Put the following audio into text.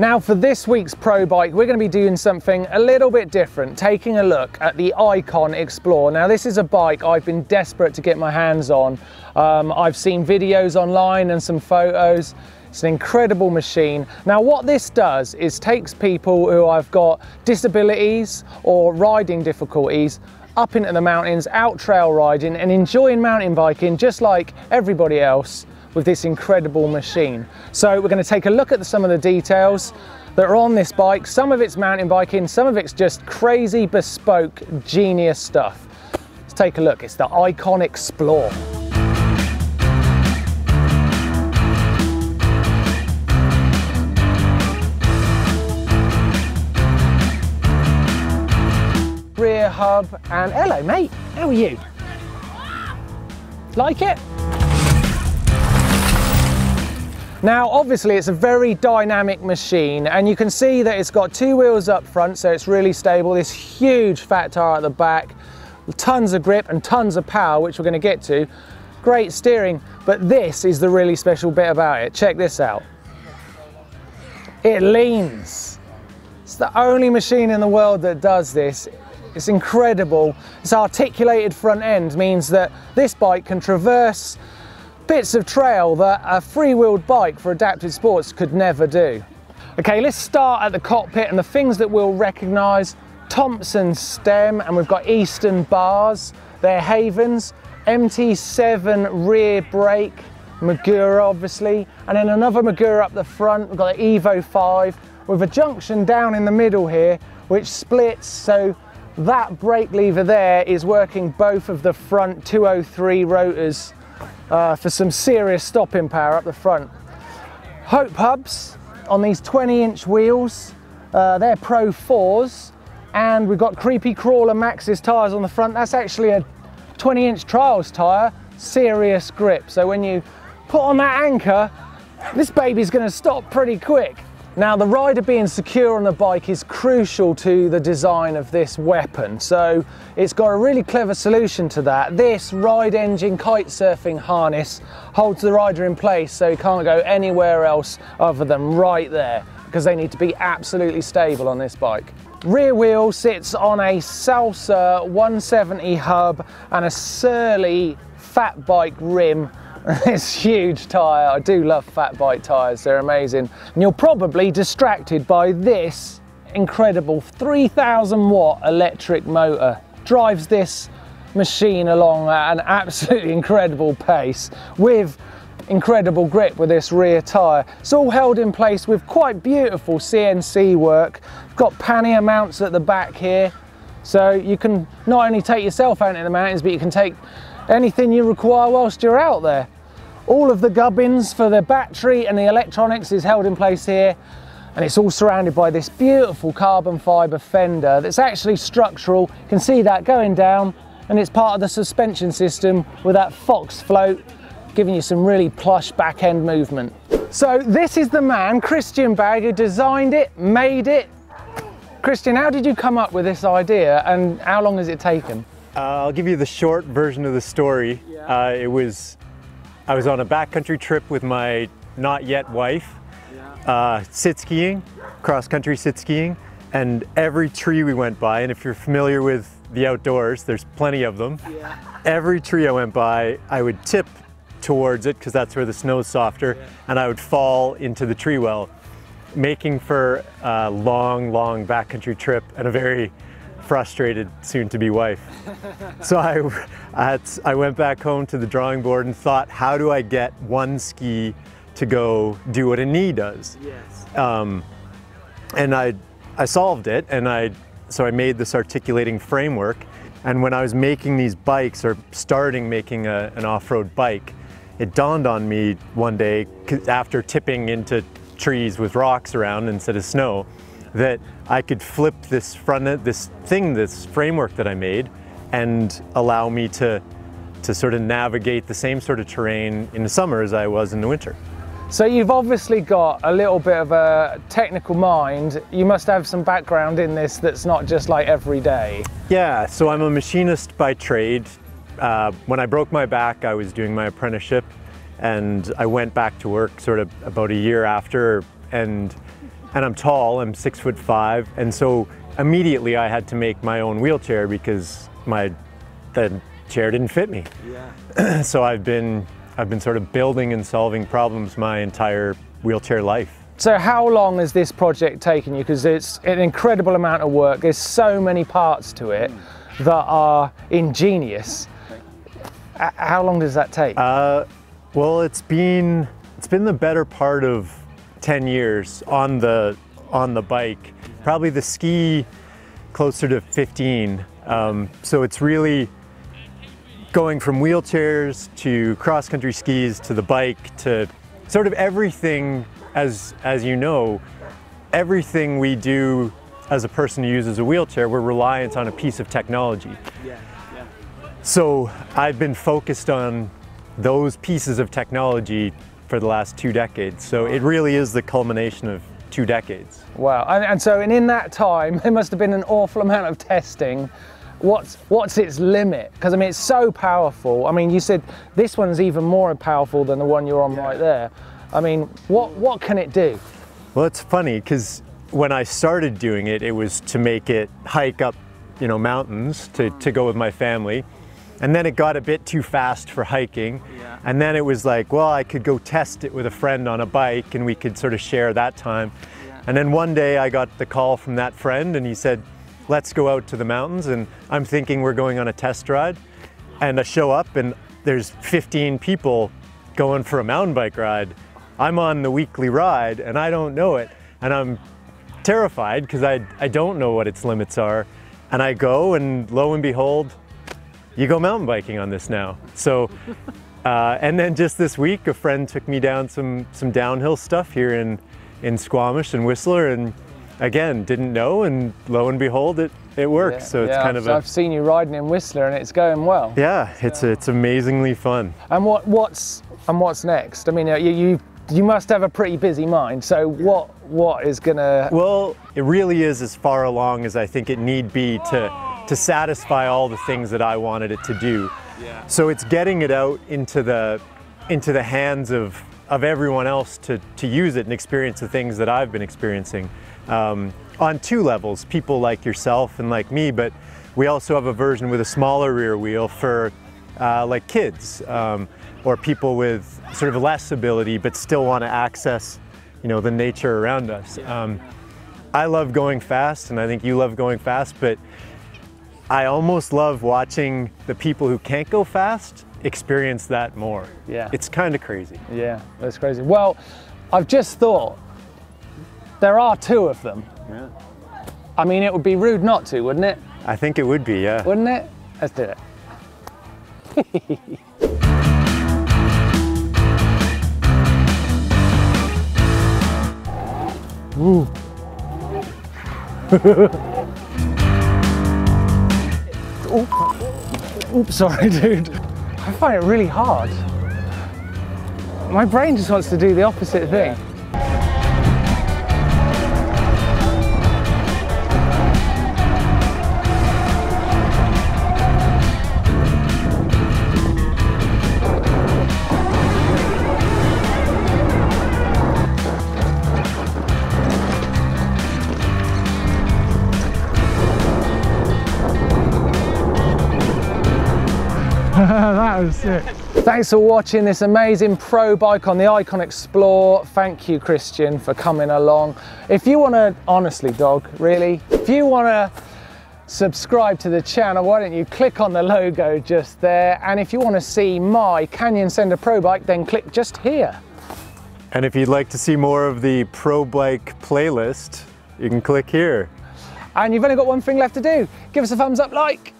Now for this week's Pro Bike, we're going to be doing something a little bit different, taking a look at the Icon Explore. Now this is a bike I've been desperate to get my hands on. Um, I've seen videos online and some photos. It's an incredible machine. Now what this does is takes people who have got disabilities or riding difficulties up into the mountains, out trail riding and enjoying mountain biking just like everybody else with this incredible machine. So we're going to take a look at some of the details that are on this bike. Some of it's mountain biking, some of it's just crazy bespoke genius stuff. Let's take a look. It's the Icon Explore. Rear hub and hello mate, how are you? Like it? Now, obviously it's a very dynamic machine and you can see that it's got two wheels up front, so it's really stable. This huge fat tire at the back, tons of grip and tons of power, which we're gonna get to. Great steering, but this is the really special bit about it. Check this out. It leans. It's the only machine in the world that does this. It's incredible. This articulated front end means that this bike can traverse bits of trail that a free-wheeled bike for adaptive sports could never do. Okay, let's start at the cockpit and the things that we'll recognise. Thomson stem and we've got Easton bars, they're Havens, MT7 rear brake, Magura obviously, and then another Magura up the front, we've got the Evo 5 with a junction down in the middle here which splits so that brake lever there is working both of the front 203 rotors uh, for some serious stopping power up the front. Hope hubs on these 20 inch wheels, uh, they're Pro 4s and we've got Creepy Crawler Maxxis tyres on the front. That's actually a 20 inch trials tyre, serious grip. So when you put on that anchor, this baby's gonna stop pretty quick. Now the rider being secure on the bike is crucial to the design of this weapon. So it's got a really clever solution to that. This RideEngine kite surfing harness holds the rider in place so he can't go anywhere else other than right there because they need to be absolutely stable on this bike. Rear wheel sits on a Salsa 170 hub and a Surly fat bike rim this huge tyre. I do love fat bike tyres, they're amazing. And you're probably distracted by this incredible 3000 watt electric motor. Drives this machine along at an absolutely incredible pace with incredible grip with this rear tyre. It's all held in place with quite beautiful CNC work. Got pannier mounts at the back here. So you can not only take yourself out in the mountains, but you can take anything you require whilst you're out there. All of the gubbins for the battery and the electronics is held in place here and it's all surrounded by this beautiful carbon fibre fender that's actually structural. You can see that going down and it's part of the suspension system with that Fox float giving you some really plush back end movement. So this is the man, Christian Bagg, who designed it, made it. Christian, how did you come up with this idea and how long has it taken? Uh, I'll give you the short version of the story. Yeah. Uh, it was I was on a backcountry trip with my not yet wife, uh, sit skiing, cross country sit skiing, and every tree we went by, and if you're familiar with the outdoors, there's plenty of them. Yeah. Every tree I went by, I would tip towards it because that's where the snow's softer, yeah. and I would fall into the tree well, making for a long, long backcountry trip and a very frustrated soon-to-be wife. so I, I, I went back home to the drawing board and thought, how do I get one ski to go do what a knee does? Yes. Um, and I, I solved it, and I, so I made this articulating framework. And when I was making these bikes, or starting making a, an off-road bike, it dawned on me one day, after tipping into trees with rocks around instead of snow, that I could flip this front, this thing, this framework that I made and allow me to, to sort of navigate the same sort of terrain in the summer as I was in the winter. So you've obviously got a little bit of a technical mind. You must have some background in this that's not just like every day. Yeah, so I'm a machinist by trade. Uh, when I broke my back, I was doing my apprenticeship and I went back to work sort of about a year after and and I'm tall, I'm six foot five, and so immediately I had to make my own wheelchair because my the chair didn't fit me. Yeah. so I've been I've been sort of building and solving problems my entire wheelchair life. So how long has this project taken you? Because it's an incredible amount of work. There's so many parts to it that are ingenious. How long does that take? Uh, well, it's been it's been the better part of 10 years on the on the bike. Probably the ski closer to 15. Um, so it's really going from wheelchairs to cross country skis to the bike to sort of everything as as you know everything we do as a person who uses a wheelchair we're reliant on a piece of technology yeah, yeah. so I've been focused on those pieces of technology for the last two decades. So it really is the culmination of two decades. Wow. And, and so, and in that time, there must have been an awful amount of testing. What's what's its limit? Because I mean, it's so powerful. I mean, you said this one's even more powerful than the one you're on right there. I mean, what what can it do? Well, it's funny because when I started doing it, it was to make it hike up, you know, mountains to, to go with my family. And then it got a bit too fast for hiking. Yeah. And then it was like, well, I could go test it with a friend on a bike and we could sort of share that time. And then one day I got the call from that friend and he said, let's go out to the mountains. And I'm thinking we're going on a test ride. And I show up and there's 15 people going for a mountain bike ride. I'm on the weekly ride and I don't know it. And I'm terrified because I, I don't know what its limits are. And I go and lo and behold, you go mountain biking on this now. So, uh, and then just this week, a friend took me down some, some downhill stuff here in, in Squamish and Whistler. And again, didn't know. And lo and behold, it, it works. so it's yeah, kind I've, of a, I've seen you riding in Whistler, and it's going well. yeah, it's, it's amazingly fun. And what what's and what's next? I mean, uh, you you, you must have a pretty busy mind. So what what is gonna? Well, it really is as far along as I think it need be to to satisfy all the things that I wanted it to do. Yeah. So it's getting it out into the into the hands of of everyone else to to use it and experience the things that I've been experiencing um, on two levels. People like yourself and like me, but we also have a version with a smaller rear wheel for uh, like kids um, or people with sort of less ability but still want to access you know the nature around us. Um, I love going fast, and I think you love going fast, but I almost love watching the people who can't go fast experience that more. Yeah. It's kind of crazy. Yeah, that's crazy. Well, I've just thought there are two of them. Yeah. I mean, it would be rude not to, wouldn't it? I think it would be, yeah. Wouldn't it? Let's do it. Ooh. Oh, oops, sorry, dude. I find it really hard. My brain just wants to do the opposite thing. that was sick. Thanks for watching this amazing pro bike on the Icon Explore. Thank you, Christian, for coming along. If you want to, honestly, dog, really, if you want to subscribe to the channel, why don't you click on the logo just there? And if you want to see my Canyon Sender Pro bike, then click just here. And if you'd like to see more of the Pro Bike playlist, you can click here. And you've only got one thing left to do. Give us a thumbs up, like,